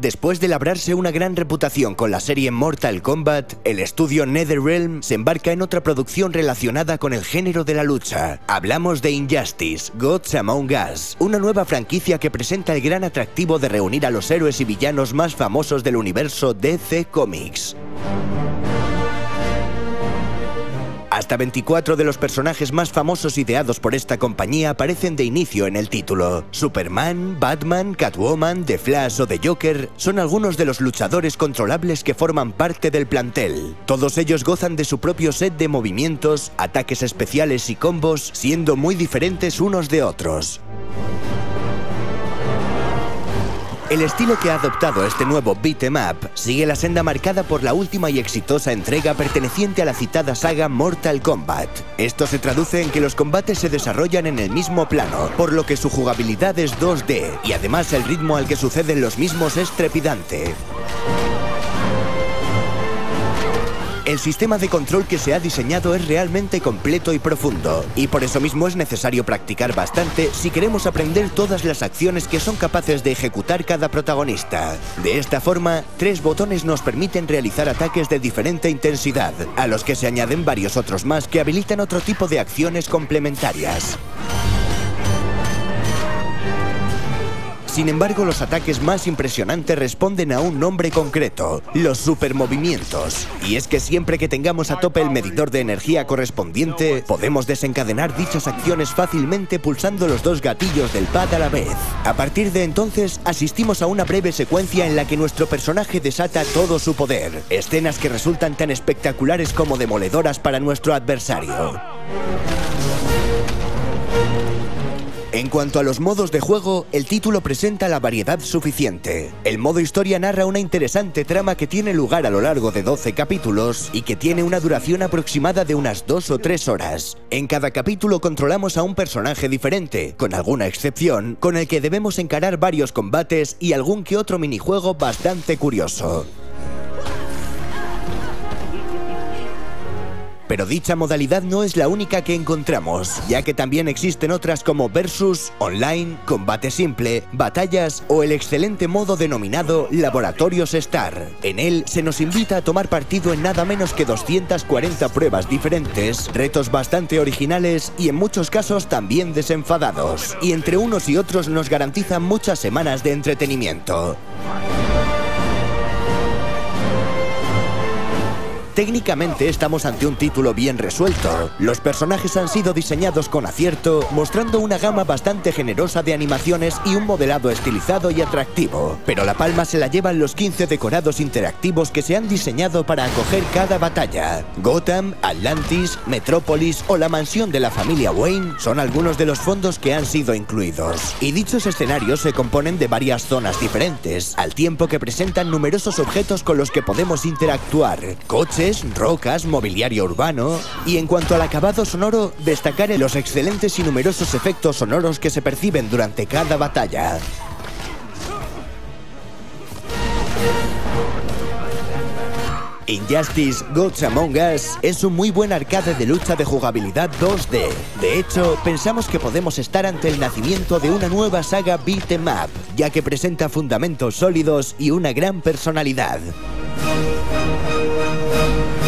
Después de labrarse una gran reputación con la serie Mortal Kombat, el estudio NetherRealm se embarca en otra producción relacionada con el género de la lucha. Hablamos de Injustice, Gods Among Us, una nueva franquicia que presenta el gran atractivo de reunir a los héroes y villanos más famosos del universo DC Comics. Hasta 24 de los personajes más famosos ideados por esta compañía aparecen de inicio en el título. Superman, Batman, Catwoman, The Flash o The Joker son algunos de los luchadores controlables que forman parte del plantel. Todos ellos gozan de su propio set de movimientos, ataques especiales y combos, siendo muy diferentes unos de otros. El estilo que ha adoptado este nuevo beat'em up sigue la senda marcada por la última y exitosa entrega perteneciente a la citada saga Mortal Kombat. Esto se traduce en que los combates se desarrollan en el mismo plano, por lo que su jugabilidad es 2D y además el ritmo al que suceden los mismos es trepidante. El sistema de control que se ha diseñado es realmente completo y profundo, y por eso mismo es necesario practicar bastante si queremos aprender todas las acciones que son capaces de ejecutar cada protagonista. De esta forma, tres botones nos permiten realizar ataques de diferente intensidad, a los que se añaden varios otros más que habilitan otro tipo de acciones complementarias. Sin embargo, los ataques más impresionantes responden a un nombre concreto, los supermovimientos. Y es que siempre que tengamos a tope el medidor de energía correspondiente, podemos desencadenar dichas acciones fácilmente pulsando los dos gatillos del pad a la vez. A partir de entonces, asistimos a una breve secuencia en la que nuestro personaje desata todo su poder, escenas que resultan tan espectaculares como demoledoras para nuestro adversario. En cuanto a los modos de juego, el título presenta la variedad suficiente. El modo historia narra una interesante trama que tiene lugar a lo largo de 12 capítulos y que tiene una duración aproximada de unas 2 o 3 horas. En cada capítulo controlamos a un personaje diferente, con alguna excepción, con el que debemos encarar varios combates y algún que otro minijuego bastante curioso. Pero dicha modalidad no es la única que encontramos, ya que también existen otras como Versus, Online, Combate Simple, Batallas o el excelente modo denominado Laboratorios Star. En él se nos invita a tomar partido en nada menos que 240 pruebas diferentes, retos bastante originales y en muchos casos también desenfadados. Y entre unos y otros nos garantizan muchas semanas de entretenimiento. Técnicamente estamos ante un título bien resuelto. Los personajes han sido diseñados con acierto, mostrando una gama bastante generosa de animaciones y un modelado estilizado y atractivo. Pero la palma se la llevan los 15 decorados interactivos que se han diseñado para acoger cada batalla. Gotham, Atlantis, Metrópolis o la mansión de la familia Wayne son algunos de los fondos que han sido incluidos. Y dichos escenarios se componen de varias zonas diferentes, al tiempo que presentan numerosos objetos con los que podemos interactuar. Coches, rocas, mobiliario urbano... Y en cuanto al acabado sonoro, destacar los excelentes y numerosos efectos sonoros que se perciben durante cada batalla. Injustice Gods Among Us es un muy buen arcade de lucha de jugabilidad 2D. De hecho, pensamos que podemos estar ante el nacimiento de una nueva saga beat'em up, ya que presenta fundamentos sólidos y una gran personalidad. Thank you.